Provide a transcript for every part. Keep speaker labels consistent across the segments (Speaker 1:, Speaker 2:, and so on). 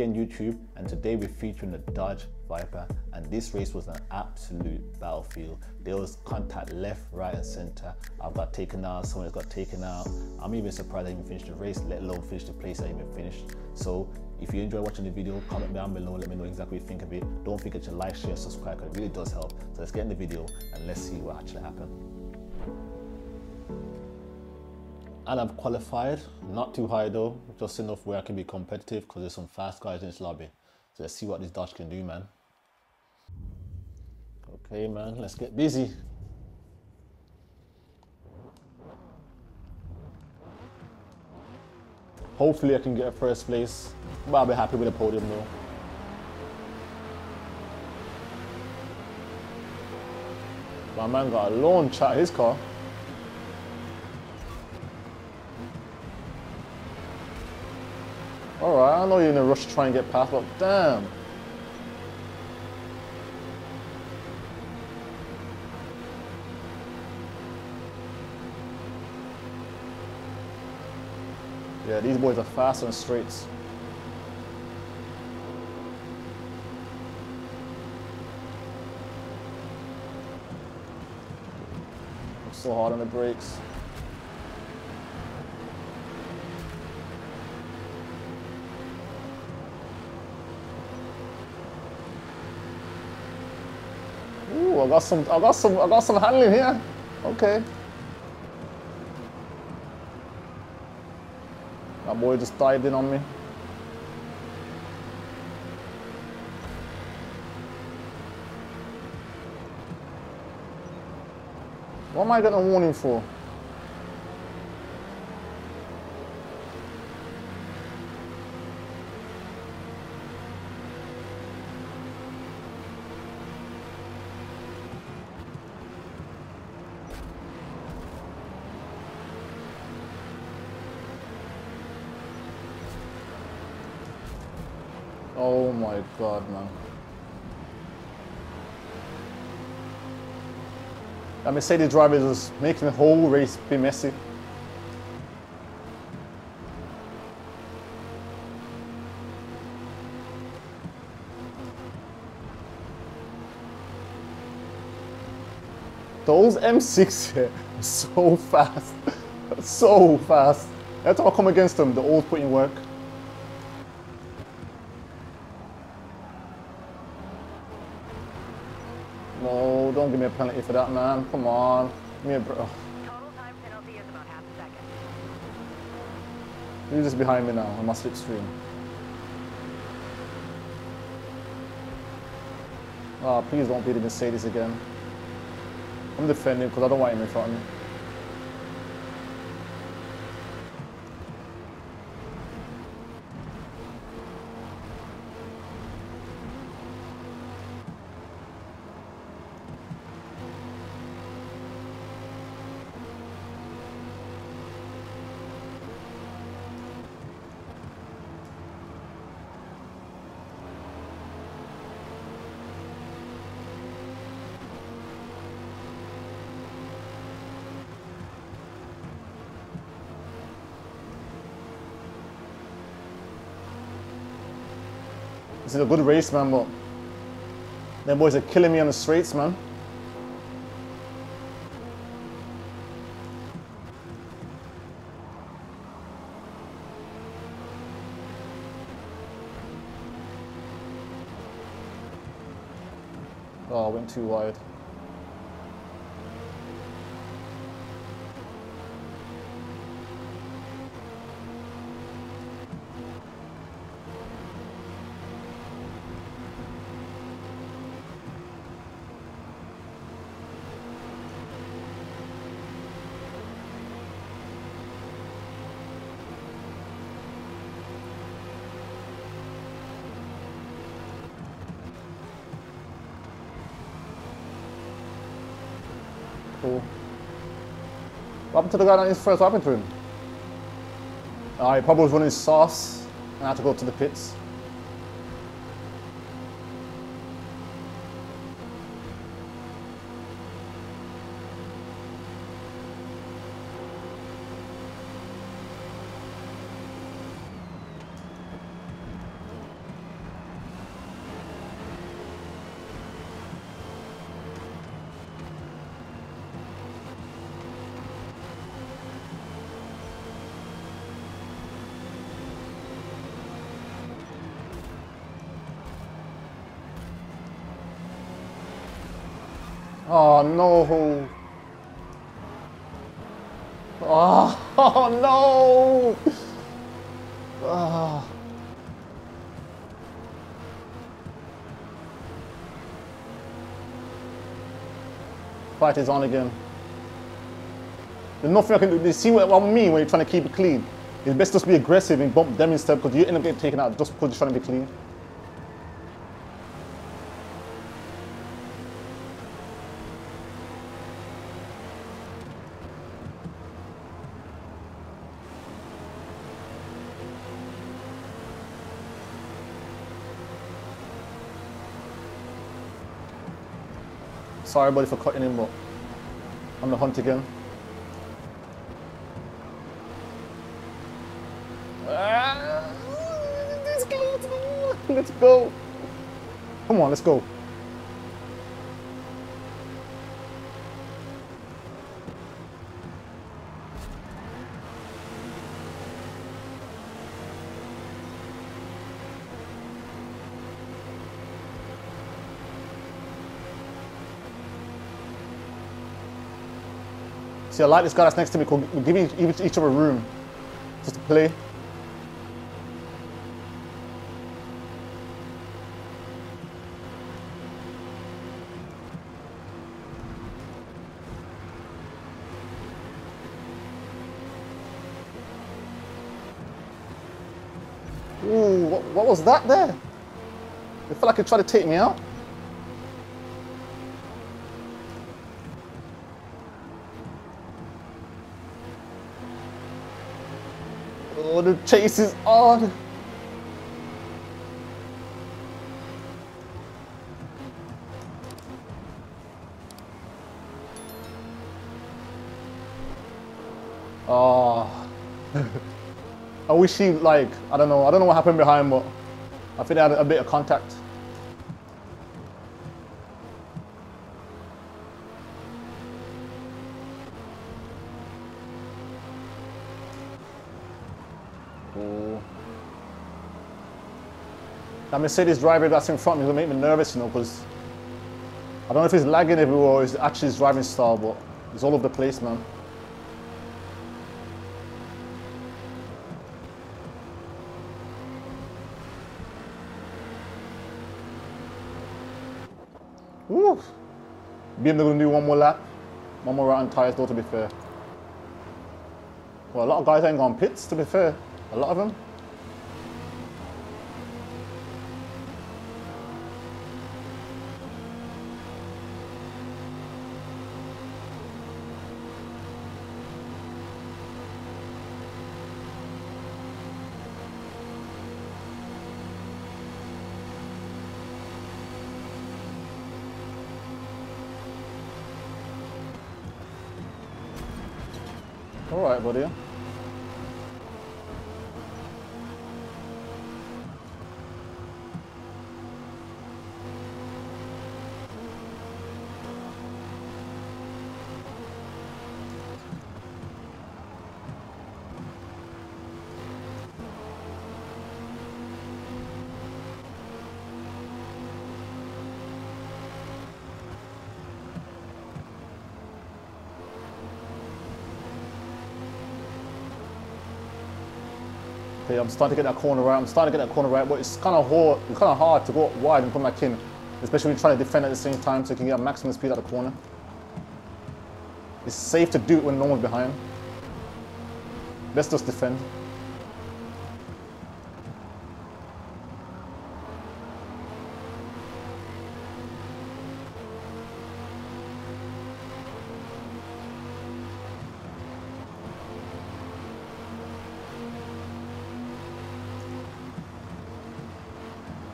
Speaker 1: again YouTube and today we're featuring the Dodge Viper and this race was an absolute battlefield. There was contact left, right and center. I've got taken out, someone has got taken out. I'm even surprised I even finished the race, let alone finish the place I even finished. So if you enjoy watching the video, comment down below, let me know exactly what you think of it. Don't forget to like, share, subscribe it really does help. So let's get in the video and let's see what actually happened. And I've qualified, not too high though, just enough where I can be competitive because there's some fast guys in this lobby. So let's see what this Dodge can do, man. Okay, man, let's get busy. Hopefully I can get a first place, but I'll be happy with the podium though. My man got a launch at his car. Alright, I know you're in a rush to try and get past, but damn. Yeah, these boys are fast on the streets. so hard on the brakes. Ooh, I got some, I got some, I got some handling here. Okay. That boy just dived in on me. What am I getting a warning for? God, man. That Mercedes driver is making the whole race be messy. Those M6 here so fast. so fast. That's all come against them, the old putting work. Don't give me a penalty for that, man. Come on. Give me a bro.
Speaker 2: Total time penalty is about half a second.
Speaker 1: You're just behind me now on my slipstream. Oh, ah, please don't be the Mercedes again. I'm defending because I don't want him in front of me. Is a good race, man, but them boys are killing me on the straights, man. Oh, I went too wide. What happened to the guy that is first? What happened to him? Uh, he probably was running sauce and I had to go to the pits. Oh no! Oh, oh no! Oh. Fight is on again. There's nothing I can do. You see what, I mean when you're trying to keep it clean? It's best just be aggressive and bump them instead because you end up getting taken out just because you're trying to be clean. Sorry, buddy, for cutting him, but on the hunt again. Ah, Let's go. Come on, let's go. See, I like this guy that's next to me. We'll give each, each, other room just to play. Ooh, what, what was that there? It felt like it tried to take me out. Oh, the chase is on. Oh. I wish he like I don't know I don't know what happened behind, but I think they had a bit of contact. That Mercedes driver that's in front of me will make me nervous, you know, because I don't know if he's lagging everywhere or it's actually his driving style, but it's all over the place, man. Woo! BMW gonna do one more lap. One more round tires though to be fair. Well a lot of guys ain't gone pits to be fair. A lot of them. Alright buddy. Okay, I'm starting to get that corner right. I'm starting to get that corner right, but it's kind of hard. Kind of hard to go wide and come back in, especially when you're trying to defend at the same time, so you can get maximum speed at the corner. It's safe to do it when no one's behind. Let's just defend.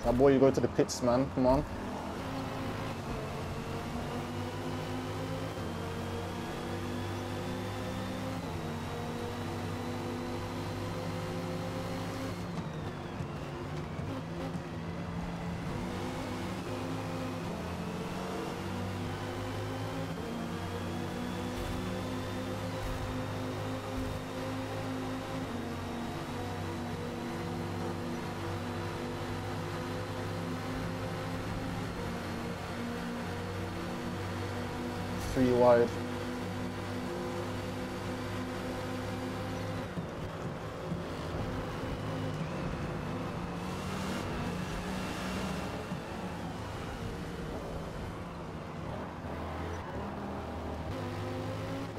Speaker 1: That boy, you go to the pits, man. Come on.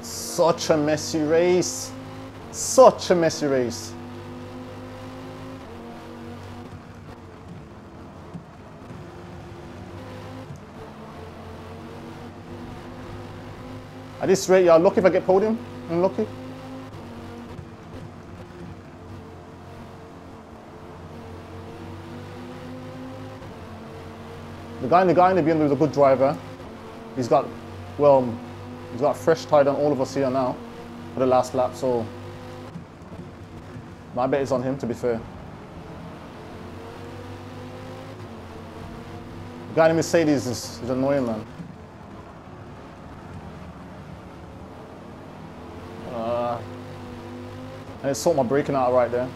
Speaker 1: Such a messy race. Such a messy race. At this rate, y'all lucky if I get podium. I'm lucky. The guy in the guy in the BMW is a good driver. He's got, well, he's got fresh tire on all of us here now for the last lap. So my bet is on him. To be fair, the guy in Mercedes is, is annoying, man. And it sort my braking out right there.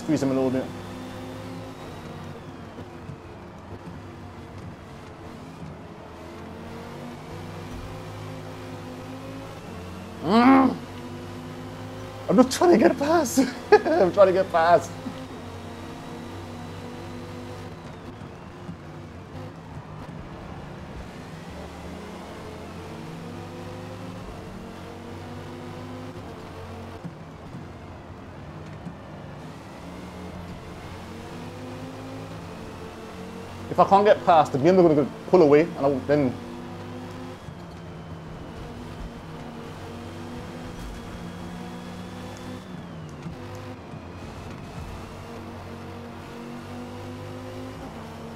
Speaker 1: Squeeze him a little bit. Mm. I'm not trying to get past. I'm trying to get past. If I can't get past, the are going to pull away, and I'll, then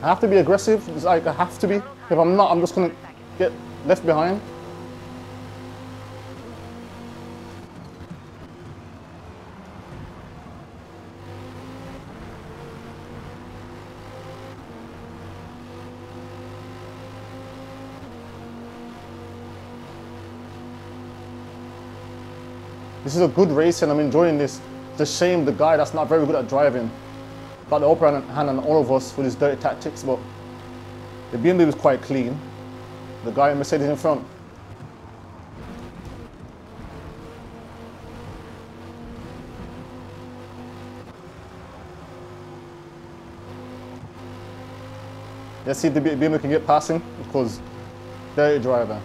Speaker 1: I have to be aggressive. It's like I have to be. If I'm not, I'm just going to get left behind. This is a good race and I'm enjoying this. It's a shame the guy that's not very good at driving got the upper hand on all of us with his dirty tactics, but the BMW was quite clean. The guy in Mercedes in front. Let's see if the BMW can get passing because dirty driver.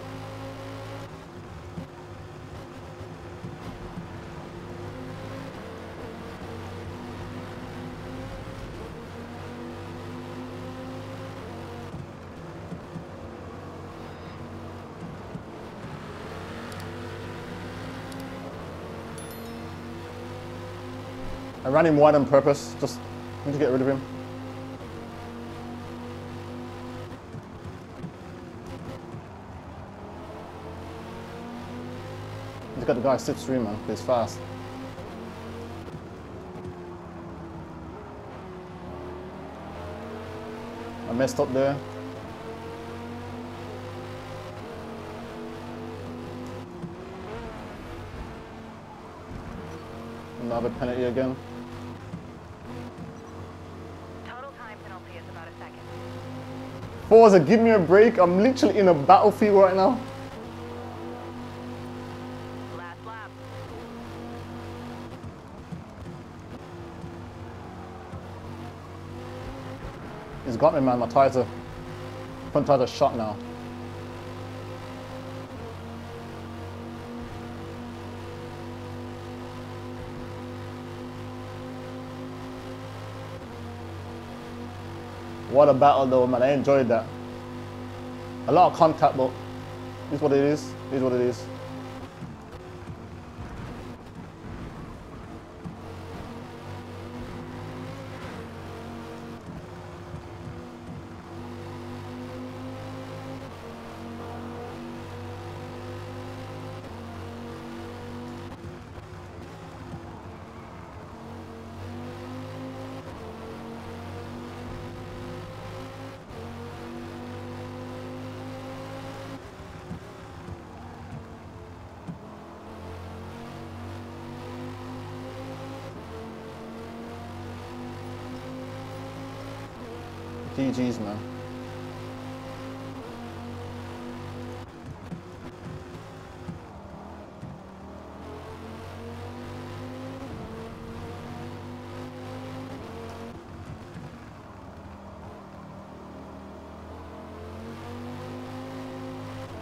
Speaker 1: I ran him wide on purpose, just need to get rid of him. He's got the guy slipstream, man. He's fast. I messed up there. Another penalty again. Forza, give me a break. I'm literally in a battlefield right now. He's got me, man. My tires are... Front tires are shot now. What a battle though, man. I enjoyed that. A lot of contact, but is what it is. Is what it is. Man.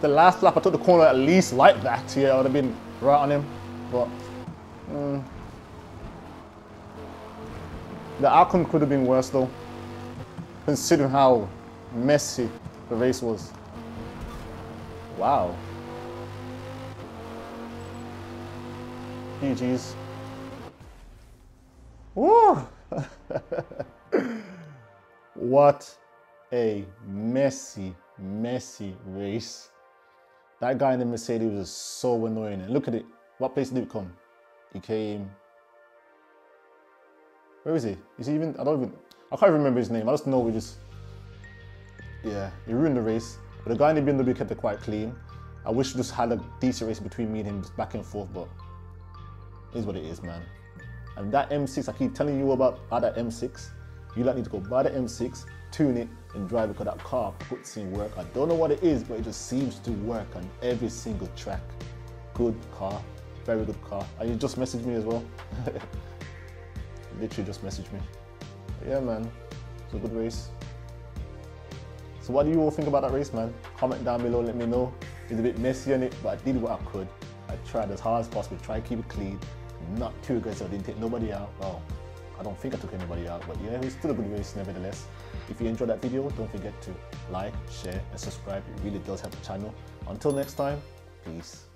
Speaker 1: The last lap, I took the corner at least like that. Yeah, I would have been right on him. But mm, the outcome could have been worse, though considering how messy the race was. Wow. Hey, GG's. Woo! what a messy, messy race. That guy in the Mercedes was so annoying. And look at it. What place did it come? He came. Where is he? Is he even? I don't even. I can't remember his name. I just know we just, yeah, he ruined the race. But the guy in the BMW kept it quite clean. I wish we just had a decent race between me and him, back and forth, but is what it is, man. And that M6, I keep telling you about, about that M6. You like need to go buy the M6, tune it, and drive it because that car puts in work. I don't know what it is, but it just seems to work on every single track. Good car, very good car. And you just messaged me as well. Literally just messaged me yeah, man, it's a good race. So what do you all think about that race, man? Comment down below, let me know. It's a bit messy on it, but I did what I could. I tried as hard as possible, try to keep it clean, not too aggressive, I didn't take nobody out. Well, I don't think I took anybody out, but yeah, it was still a good race nevertheless. If you enjoyed that video, don't forget to like, share, and subscribe. It really does help the channel. Until next time, peace.